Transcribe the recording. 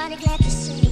somebody glad to see.